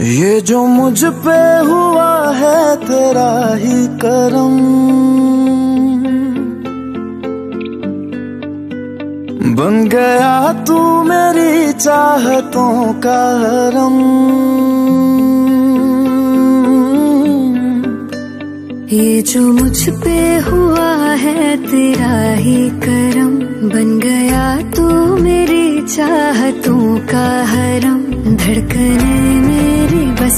ये जो मुझ पे हुआ है तेरा ही करम। बन गया तू मेरी चाहतों का हरम। ये जो मुझ पे हुआ है तेरा ही करम। बन गया तू मेरी चाहतों का हरम। धड़कने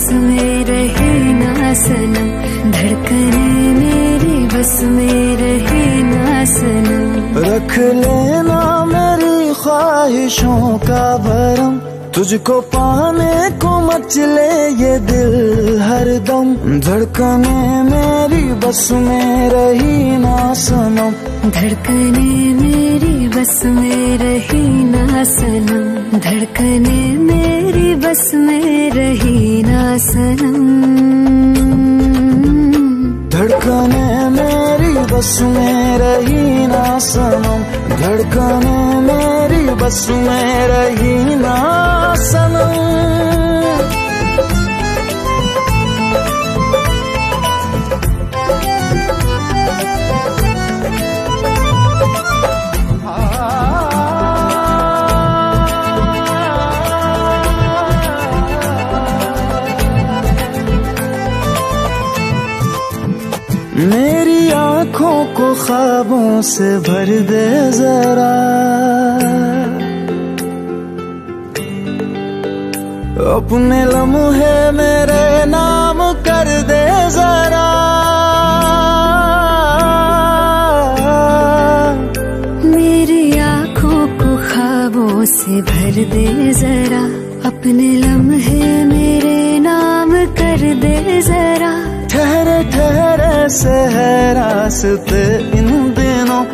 बस में रहे ना सनम धड़कने मेरी बस में रहे ना सनम रख लेना मेरी ख्वाहिशों का भरम तुझको पाने को मचले ये दिल हर दम। धड़कने मेरी बस में रही ना सनम। धड़कने में सनम, धड़कने मेरी बस में रही ना सनम। धड़कने मेरी बस में रही ना सनम। धड़कने मेरी बस में रही ना मेरी आँखों को ख्वाबों से भर दे जरा। अपने लम्हे मेरे नाम कर दे जरा। मेरी आँखों को ख्वाबों से भर दे जरा। अपने लम्हे ठहरे ठहरे से है रास्ते इन दिनों